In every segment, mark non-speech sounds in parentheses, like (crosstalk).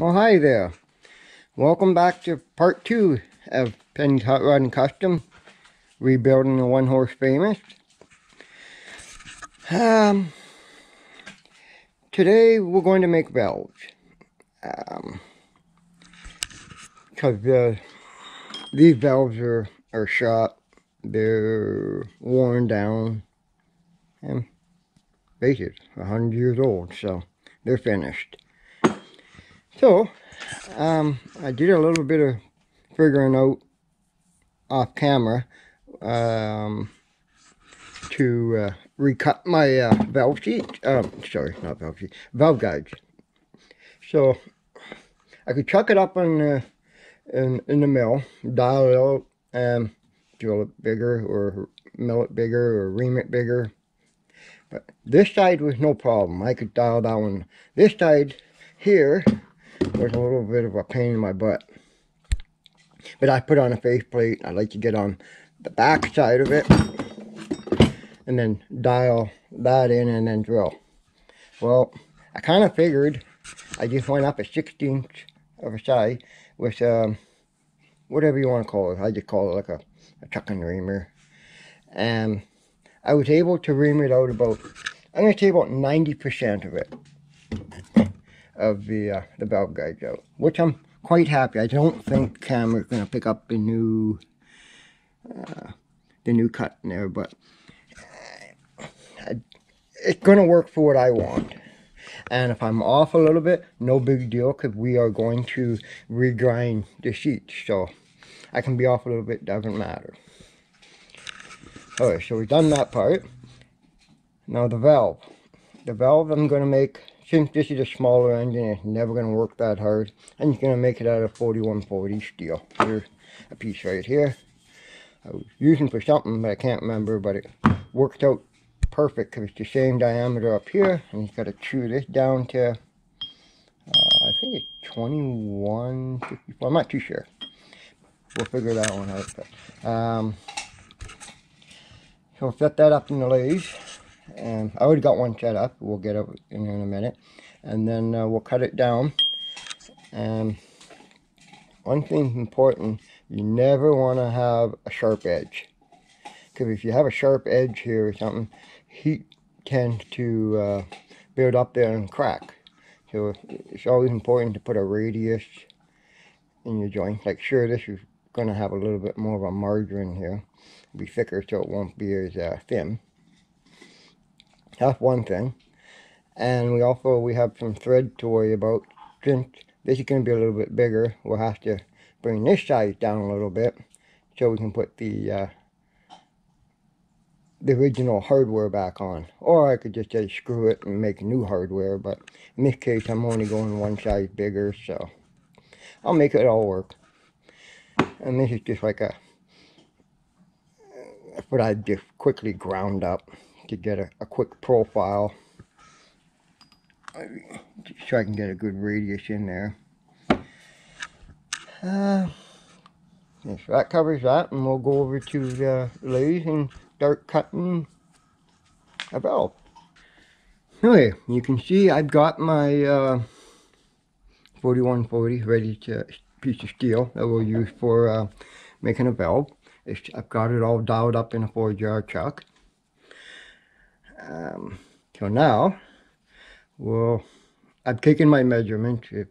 Well, hi there. Welcome back to part two of Penny's Hot Rod and Custom, rebuilding the One Horse Famous. Um, today we're going to make valves. Um, because uh, these valves are, are shot, they're worn down, and basically 100 years old, so they're finished. So, um, I did a little bit of figuring out off camera um, to uh, recut my uh, valve seat. Um, sorry, not valve seat, valve guides. So I could chuck it up in the in, in the mill, dial it out, and drill it bigger or mill it bigger or ream it bigger. But this side was no problem. I could dial that one. This side here was a little bit of a pain in my butt. But I put on a faceplate. I like to get on the back side of it and then dial that in and then drill. Well, I kind of figured I just went up a 16th of a side with um, whatever you want to call it. I just call it like a, a reamer. And I was able to ream it out about, I'm going to say about 90% of it of the uh, the valve guides out, which I'm quite happy. I don't think camera's going to pick up the new uh, the new cut in there, but uh, it's going to work for what I want. And if I'm off a little bit, no big deal, because we are going to regrind the seats. So I can be off a little bit, doesn't matter. Alright, so we've done that part. Now the valve. The valve I'm going to make since this is a smaller engine, it's never going to work that hard. And you're going to make it out of 4140 steel. Here's a piece right here. I was using for something, but I can't remember, but it worked out perfect because it's the same diameter up here. And you've got to chew this down to, uh, I think it's 2154. I'm not too sure. We'll figure that one out. But, um, so set that up in the lathe and I already got one set up. We'll get it in in a minute. And then uh, we'll cut it down. And one thing important you never want to have a sharp edge. Because if you have a sharp edge here or something heat tends to uh, build up there and crack. So it's always important to put a radius in your joint. Like sure this is going to have a little bit more of a margin here. It'll be thicker so it won't be as uh, thin that's one thing. And we also, we have some thread to worry about. Since this is going to be a little bit bigger, we'll have to bring this size down a little bit so we can put the uh, the original hardware back on. Or I could just say screw it and make new hardware, but in this case I'm only going one size bigger, so I'll make it all work. And this is just like a, what I just quickly ground up to get a, a quick profile so I can get a good radius in there. Uh, yeah, so that covers that and we'll go over to the lathe and start cutting a valve. Okay, you can see I've got my uh, 4140 ready to piece of steel that we'll use for uh, making a valve. It's, I've got it all dialed up in a four jaw chuck. Um, so now, well, I've taken my measurements. a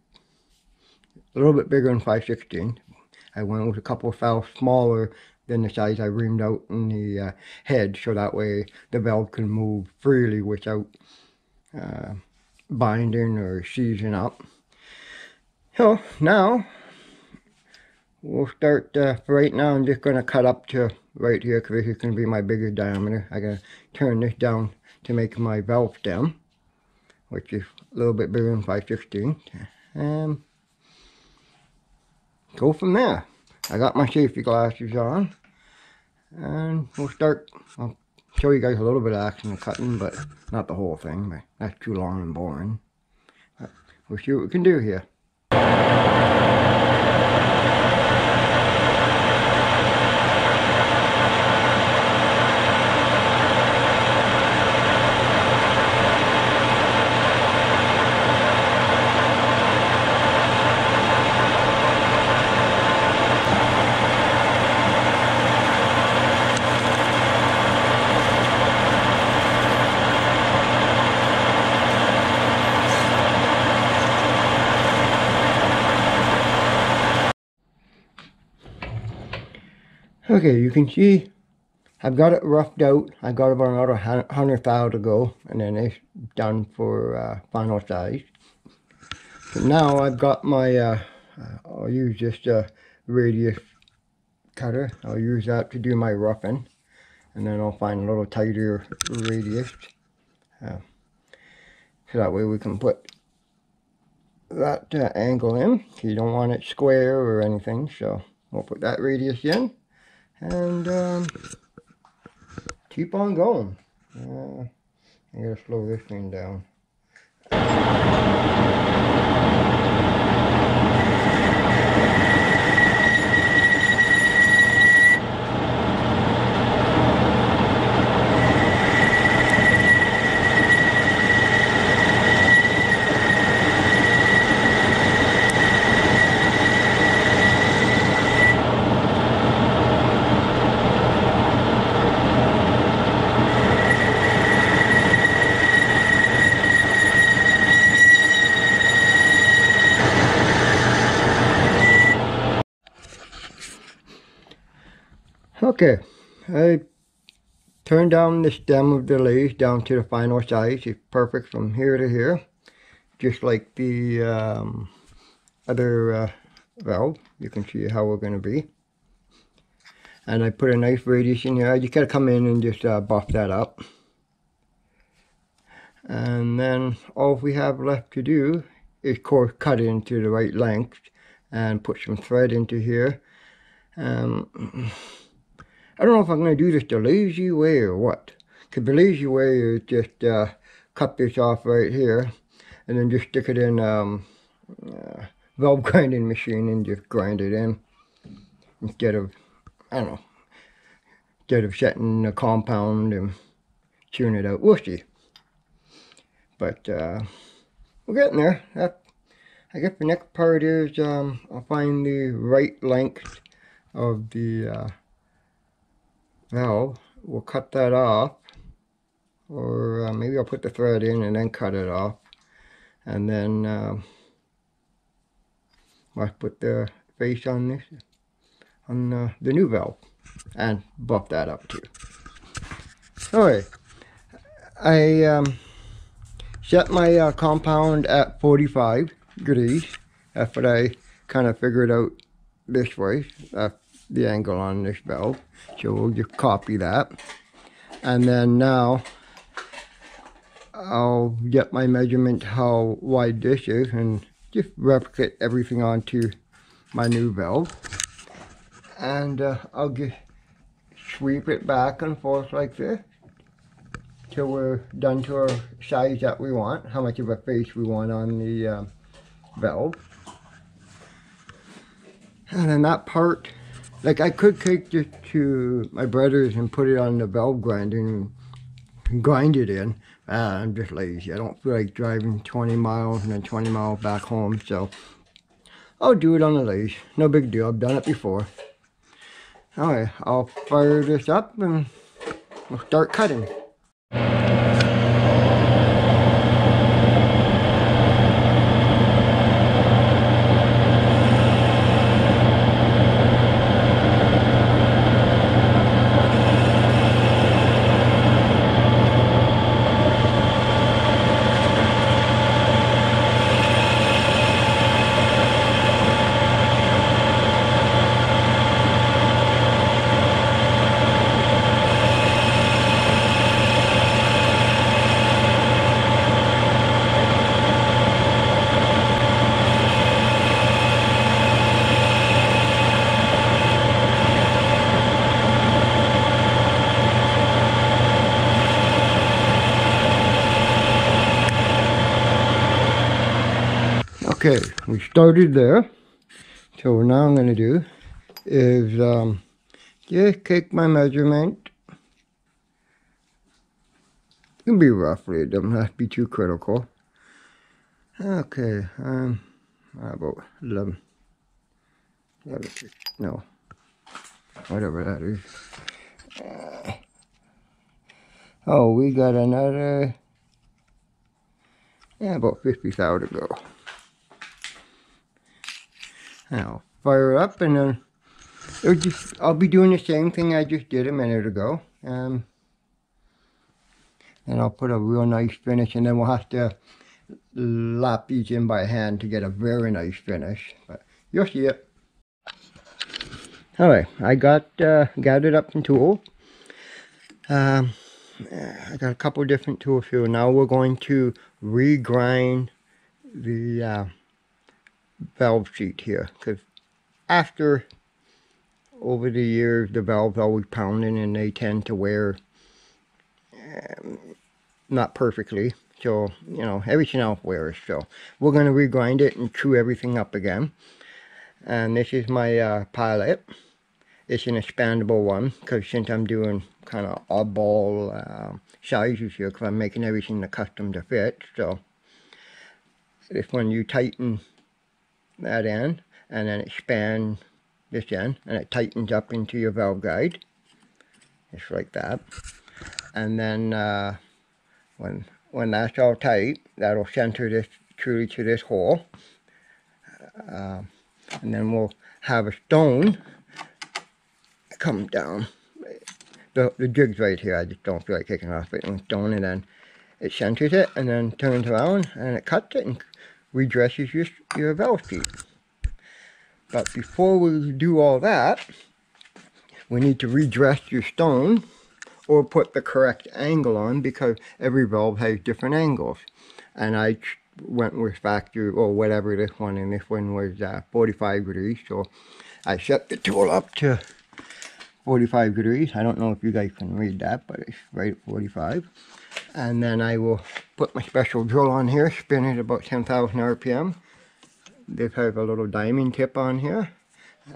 little bit bigger than 516. I went with a couple of files smaller than the size I reamed out in the uh, head, so that way the valve can move freely without uh, binding or seizing up. So now, we'll start, uh, right now I'm just going to cut up to right here because this is going to be my bigger diameter. I got to turn this down to make my valve stem, which is a little bit bigger than 516. And um, go from there. I got my safety glasses on. And we'll start, I'll show you guys a little bit of action cutting, but not the whole thing. But that's too long and boring. But we'll see what we can do here. Okay, you can see I've got it roughed out. I've got about another hundred thou to go, and then it's done for uh, final size. So now I've got my, uh, uh, I'll use just a radius cutter. I'll use that to do my roughing, and then I'll find a little tighter radius. Uh, so that way we can put that uh, angle in. You don't want it square or anything, so we'll put that radius in and um, keep on going. Uh, I gotta slow this thing down. Okay, I turned down the stem of the lathe down to the final size. It's perfect from here to here, just like the um, other uh, valve. You can see how we're going to be. And I put a nice radius in here. You got to come in and just uh, buff that up. And then all we have left to do is of course cut into the right length and put some thread into here. Um, I don't know if I'm going to do this the lazy way or what. Because the lazy way is just uh, cut this off right here and then just stick it in um, uh, valve (laughs) grinding machine and just grind it in instead of, I don't know, instead of setting a compound and chewing it out. We'll see. But uh, we're getting there. That, I guess the next part is um, I'll find the right length of the uh, now we'll cut that off or uh, maybe I'll put the thread in and then cut it off and then uh, I'll put the face on this on uh, the new valve and buff that up too. Alright, I um, set my uh, compound at 45 degrees. That's what I kind of figured out this way. That's the angle on this valve. So we'll just copy that. And then now I'll get my measurement how wide this is and just replicate everything onto my new valve. And uh, I'll just sweep it back and forth like this till we're done to our size that we want, how much of a face we want on the uh, valve. And then that part like I could take this to my brother's and put it on the valve grinder and grind it in. Ah, I'm just lazy. I don't feel like driving 20 miles and then 20 miles back home. So I'll do it on the lathe. No big deal. I've done it before. Alright, I'll fire this up and we'll start cutting. Okay, we started there. So now I'm going to do is um, just take my measurement. It can be roughly, it doesn't have to be too critical. Okay, um, about 11, 11 no, whatever that is. Uh, oh, we got another, yeah, about 50,000 to go. Now fire it up and then it'll just, I'll be doing the same thing I just did a minute ago. Um, and I'll put a real nice finish and then we'll have to lap each in by hand to get a very nice finish. But you'll see it. Alright, I got uh, gathered up some tools. Um, I got a couple different tools here. Now we're going to regrind the uh, valve seat here because after over the years the valves always pounding and they tend to wear um, not perfectly. So you know everything else wears. So we're going to regrind it and chew everything up again. And this is my uh, pilot. It's an expandable one because since I'm doing kind of oddball uh, sizes here because I'm making everything the custom to fit so this one you tighten that end and then expand this end and it tightens up into your valve guide just like that. And then uh, when when that's all tight that'll center this truly to this hole. Uh, and then we'll have a stone come down. The, the jig's right here I just don't feel like taking off it. And stone and then it centers it and then turns around and it cuts it and redresses your, your valve seat but before we do all that, we need to redress your stone or put the correct angle on because every valve has different angles. And I went with factory or whatever this one and this one was uh, 45 degrees. So I set the tool up to 45 degrees. I don't know if you guys can read that, but it's right at 45. And then I will put my special drill on here, spin it about 10,000 RPM this has a little diamond tip on here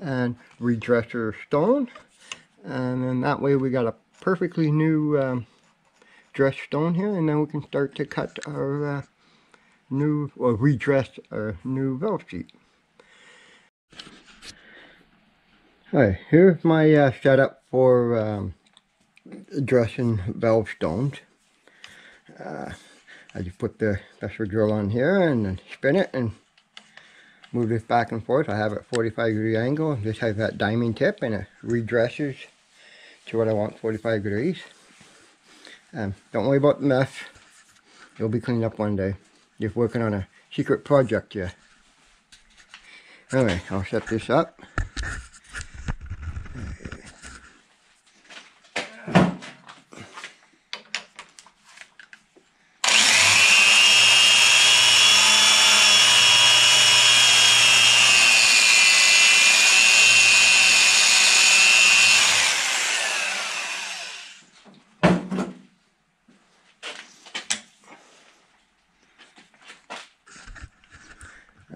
and redresser stone and then that way we got a perfectly new um, dress stone here and then we can start to cut our uh, new or redress our new valve seat. Alright, here's my uh, setup for um, dressing valve stones. Uh, I just put the special drill on here and then spin it and move this back and forth. I have it 45 degree angle. This has that diamond tip and it redresses to what I want 45 degrees. Um, don't worry about the mess. It'll be cleaned up one day. Just working on a secret project here. Anyway, I'll set this up.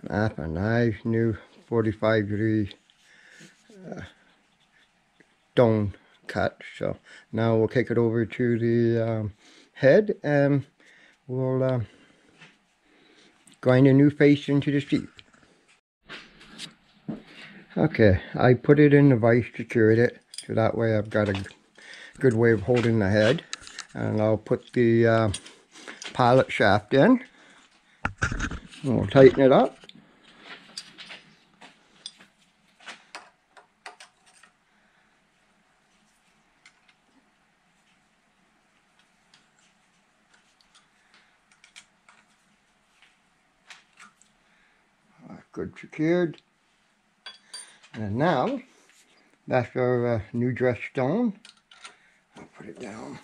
That's a nice new 45 degree uh, stone cut. So now we'll take it over to the um, head and we'll uh, grind a new face into the seat. Okay, I put it in the vise, secured it, so that way I've got a good way of holding the head. And I'll put the uh, pilot shaft in. We'll tighten it up. Good secured. And now, that's our uh, new dress stone. I'll put it down.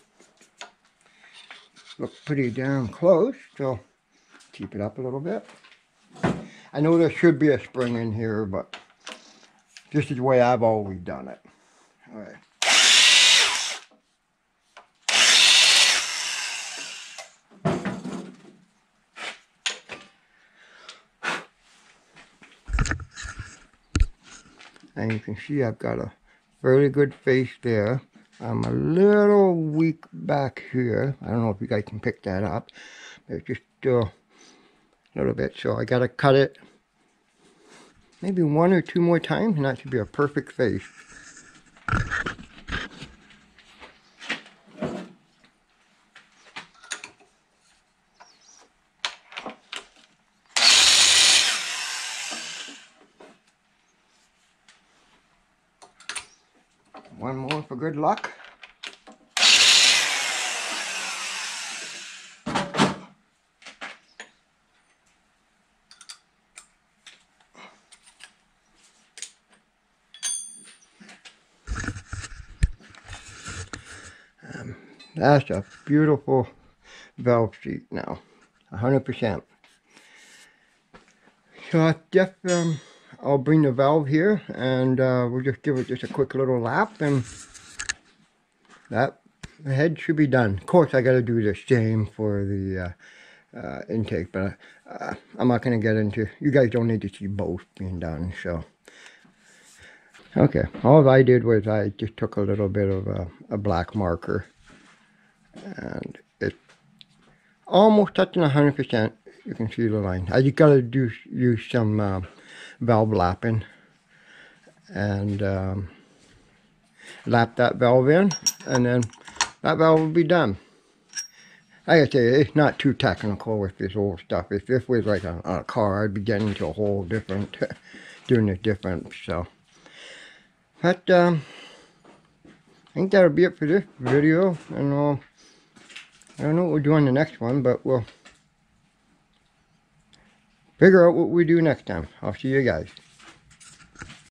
Look pretty damn close, so keep it up a little bit. I know there should be a spring in here, but this is the way I've always done it. All right. And you can see I've got a fairly good face there. I'm a little weak back here. I don't know if you guys can pick that up. It's just uh, a little bit. So I got to cut it maybe one or two more times and that should be a perfect face. One more for good luck. Um, that's a beautiful valve seat now. 100%. So I just, um, I'll bring the valve here and uh, we'll just give it just a quick little lap and that head should be done. Of course I got to do the same for the uh, uh, intake but uh, I'm not going to get into, you guys don't need to see both being done so. Okay, all I did was I just took a little bit of a, a black marker and it almost touching 100%. You can see the line. I just got to do use some uh, valve lapping and um, lap that valve in and then that valve will be done. Like I say, it's not too technical with this old stuff. If this was like a, a car, I'd be getting into a whole different, (laughs) doing it different, so. But, um, I think that'll be it for this video, and uh, I don't know what we'll do on the next one, but we'll figure out what we do next time. I'll see you guys.